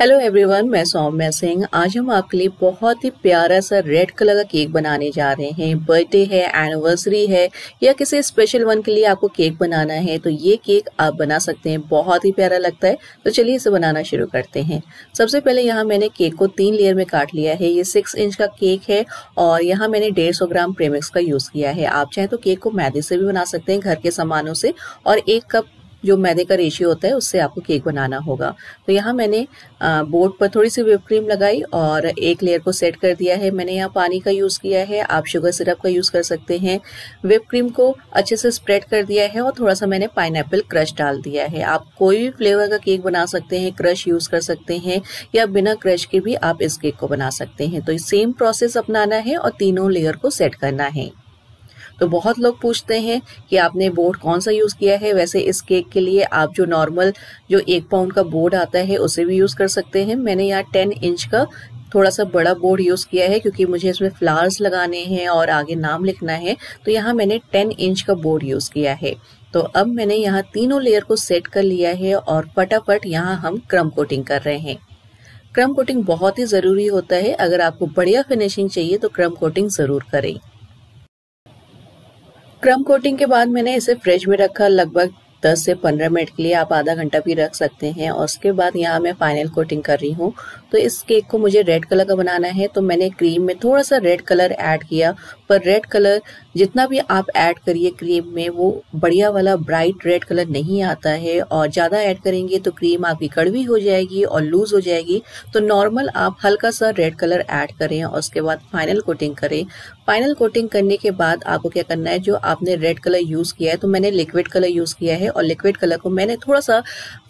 Hello everyone मैं सौम्या सिंह। आज हम आपके लिए बहुत ही प्यारा सा रेड कलर का केक बनाने जा रहे हैं। बर्थडे है एनिवर्सरी है, या किसी स्पेशल वन के लिए आपको केक बनाना है तो ये केक आप बना सकते हैं। बहुत ही प्यारा लगता है। तो चलिए इसे बनाना शुरू करते हैं। सबसे पहले यहाँ मैंने केक को तीन लेयर में काट लिया है। ये सिक्स इंच का केक है और यहाँ मैंने डेढ़ ग्राम प्रेमिक्स का यूज़ किया है। आप चाहें तो केक को मैदे से भी बना सकते हैं, घर के सामानों से और एक कप जो मैदे का रेशियो होता है, उससे आपको केक बनाना होगा। तो यहाँ मैंने बोर्ड पर थोड़ी सी विप क्रीम लगाई और एक लेयर को सेट कर दिया है। मैंने यहाँ पानी का यूज़ किया है, आप शुगर सिरप का यूज़ कर सकते हैं। विप क्रीम को अच्छे से स्प्रेड कर दिया है और थोड़ा सा मैंने पाइन क्रश डाल दिया है। आप कोई भी फ्लेवर का केक बना सकते हैं क्रश यूज़ कर सकते हैं, या बिना क्रश के भी आप इस केक को बना सकते हैं। तो सेम प्रोसेस अपनाना है और तीनों लेयर को सेट करना है। तो बहुत लोग पूछते हैं कि आपने बोर्ड कौन सा यूज़ किया है। वैसे इस केक के लिए आप जो नॉर्मल जो एक पाउंड का बोर्ड आता है, उसे भी यूज़ कर सकते हैं। मैंने यहाँ टेन इंच का थोड़ा सा बड़ा बोर्ड यूज़ किया है क्योंकि मुझे इसमें फ्लावर्स लगाने हैं और आगे नाम लिखना है। तो यहाँ मैंने टेन इंच का बोर्ड यूज़ किया है। तो अब मैंने यहाँ तीनों लेयर को सेट कर लिया है और फटाफट यहाँ हम क्रम कोटिंग कर रहे हैं। क्रम कोटिंग बहुत ही ज़रूरी होता है। अगर आपको बढ़िया फिनिशिंग चाहिए तो क्रम कोटिंग ज़रूर करें। क्रम कोटिंग के बाद मैंने इसे फ्रिज में रखा लगभग 10 से 15 मिनट के लिए। आप आधा घंटा भी रख सकते हैं। और उसके बाद यहाँ मैं फाइनल कोटिंग कर रही हूँ। तो इस केक को मुझे रेड कलर का बनाना है। तो मैंने क्रीम में थोड़ा सा रेड कलर ऐड किया। पर रेड कलर जितना भी आप ऐड करिए क्रीम में, वो बढ़िया वाला ब्राइट रेड कलर नहीं आता है। और ज़्यादा ऐड करेंगे तो क्रीम आपकी कड़वी हो जाएगी और लूज़ हो जाएगी। तो नॉर्मल आप हल्का सा रेड कलर ऐड करें और उसके बाद फाइनल कोटिंग करें। फाइनल कोटिंग करने के बाद आपको क्या करना है, जो आपने रेड कलर यूज़ किया है तो मैंने लिक्विड कलर यूज़ किया है और लिक्विड कलर को मैंने थोड़ा सा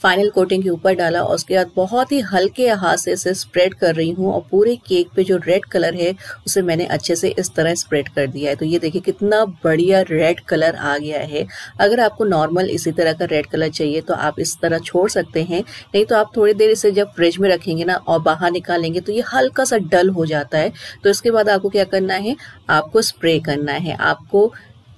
फाइनल कोटिंग के ऊपर डाला और उसके बाद बहुत ही हल्के हाथ से इसे स्प्रेड कर रही हूँ और पूरे केक पे जो रेड कलर है, उसे मैंने अच्छे से इस तरह स्प्रेड कर दिया है। तो ये देखिए कितना बढ़िया रेड कलर आ गया है। अगर आपको नॉर्मल इसी तरह का रेड कलर चाहिए तो आप इस तरह छोड़ सकते हैं। नहीं तो आप थोड़ी देर इसे जब फ्रिज में रखेंगे ना और बाहर निकालेंगे तो ये हल्का सा डल हो जाता है। तो इसके बाद आपको क्या करना है आपको स्प्रे करना है। आपको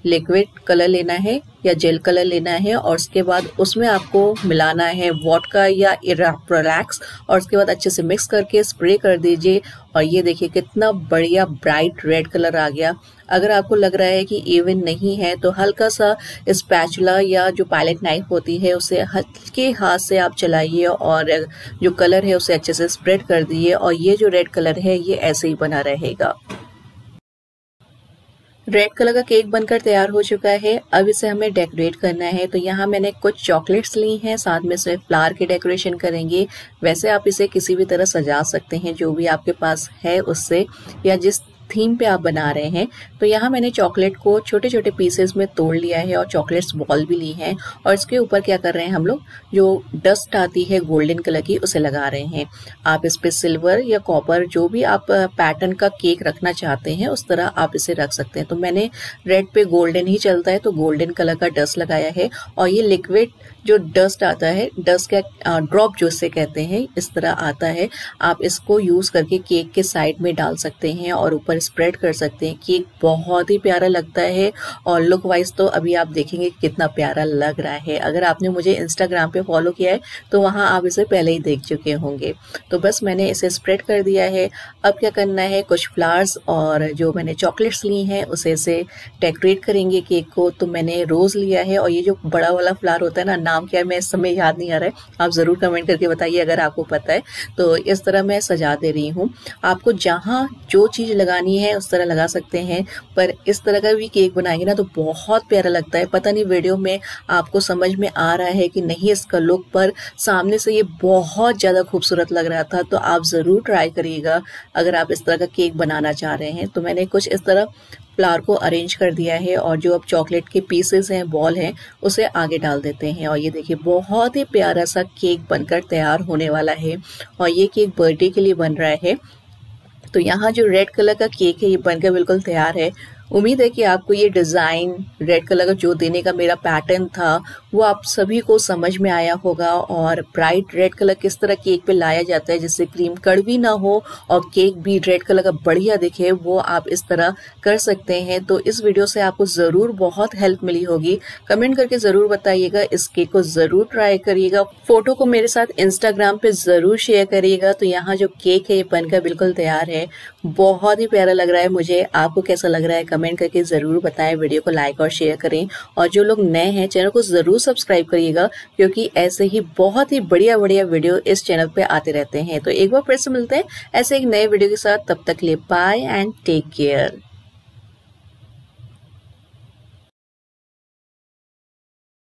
लिक्विड कलर लेना है या जेल कलर लेना है और उसके बाद उसमें आपको मिलाना है वॉटका या इराप्रोलैक्स और उसके बाद अच्छे से मिक्स करके स्प्रे कर दीजिए और ये देखिए कितना बढ़िया ब्राइट रेड कलर आ गया। अगर आपको लग रहा है कि इवन नहीं है तो हल्का सा स्पैचुला या जो पायलट नाइफ होती है उसे हल्के हाथ से आप चलाइए और जो कलर है उसे अच्छे से स्प्रेड कर दिए और ये जो रेड कलर है ये ऐसे ही बना रहेगा। रेड कलर का केक बनकर तैयार हो चुका है। अब इसे हमें डेकोरेट करना है। तो यहाँ मैंने कुछ चॉकलेट्स ली हैं। साथ में इसमें फ्लावर की डेकोरेशन करेंगे। वैसे आप इसे किसी भी तरह सजा सकते हैं। जो भी आपके पास है उससे, या जिस थीम पे आप बना रहे हैं तो यहाँ मैंने चॉकलेट को छोटे छोटे पीसेस में तोड़ लिया है और चॉकलेट्स बॉल भी ली हैं और इसके ऊपर क्या कर रहे हैं हम लोग, जो डस्ट आती है गोल्डन कलर की, उसे लगा रहे हैं। आप इस पे सिल्वर या कॉपर जो भी आप पैटर्न का केक रखना चाहते हैं, उस तरह आप इसे रख सकते हैं। तो मैंने रेड पे गोल्डन ही चलता है तो गोल्डन कलर का डस्ट लगाया है और ये लिक्विड जो डस्ट आता है डस्ट का ड्रॉप जो इसे कहते हैं, इस तरह आता है। आप इसको यूज़ करके केक के साइड में डाल सकते हैं और ऊपर ऊपर स्प्रेड कर सकते हैं केक बहुत ही प्यारा लगता है और लुक वाइज तो अभी आप देखेंगे कितना प्यारा लग रहा है। अगर आपने मुझे इंस्टाग्राम पे फॉलो किया है तो वहाँ आप इसे पहले ही देख चुके होंगे। तो बस मैंने इसे स्प्रेड कर दिया है। अब क्या करना है, कुछ फ्लावर्स और जो मैंने चॉकलेट्स ली हैं, उसे से डेकोरेट करेंगे केक को। तो मैंने रोज़ लिया है और ये जो बड़ा वाला फ्लावर होता है ना, नाम क्या है, मैं इस समय याद नहीं आ रहा है। आप ज़रूर कमेंट करके बताइए अगर आपको पता है। तो इस तरह मैं सजा दे रही हूँ। आपको जहाँ जो चीज़ लगानी बनानी है, उस तरह लगा सकते हैं। पर इस तरह का भी केक बनाएँगे ना तो बहुत प्यारा लगता है। पता नहीं वीडियो में आपको समझ में आ रहा है कि नहीं, इसका लुक, पर सामने से ये बहुत ज़्यादा खूबसूरत लग रहा था तो आप ज़रूर ट्राई करिएगा अगर आप इस तरह का केक बनाना चाह रहे हैं। तो मैंने कुछ इस तरह फ्लावर को अरेंज कर दिया है और जो अब चॉकलेट के पीसेस हैं, बॉल हैं, उसे आगे डाल देते हैं। और ये देखिए, बहुत ही प्यारा सा केक बनकर तैयार होने वाला है। और ये केक बर्थडे के लिए बन रहा है। तो यहाँ जो रेड कलर का केक है ये बनकर बिल्कुल तैयार है। उम्मीद है कि आपको ये डिज़ाइन रेड कलर का जो देने का मेरा पैटर्न था, वो आप सभी को समझ में आया होगा और ब्राइट रेड कलर किस तरह केक पे लाया जाता है, जिससे क्रीम कड़वी ना हो और केक भी रेड कलर का बढ़िया दिखे, वो आप इस तरह कर सकते हैं। तो इस वीडियो से आपको ज़रूर बहुत हेल्प मिली होगी। कमेंट करके ज़रूर बताइएगा, इस केक को ज़रूर ट्राई करिएगा। फ़ोटो को मेरे साथ इंस्टाग्राम पर ज़रूर शेयर करिएगा। तो यहाँ जो केक है, ये बनकर बिल्कुल तैयार है। बहुत ही प्यारा लग रहा है मुझे। आपको कैसा लग रहा है कमेंट करके ज़रूर बताएँ, वीडियो को लाइक और शेयर करें। और जो लोग नए हैं, चैनल को ज़रूर सब्सक्राइब करिएगा, क्योंकि ऐसे ही बहुत ही बढ़िया बढ़िया वीडियो इस चैनल पे आते रहते हैं। तो एक बार फिर से मिलते हैं, ऐसे एक नए वीडियो के साथ। तब तक लिए बाय एंड टेक केयर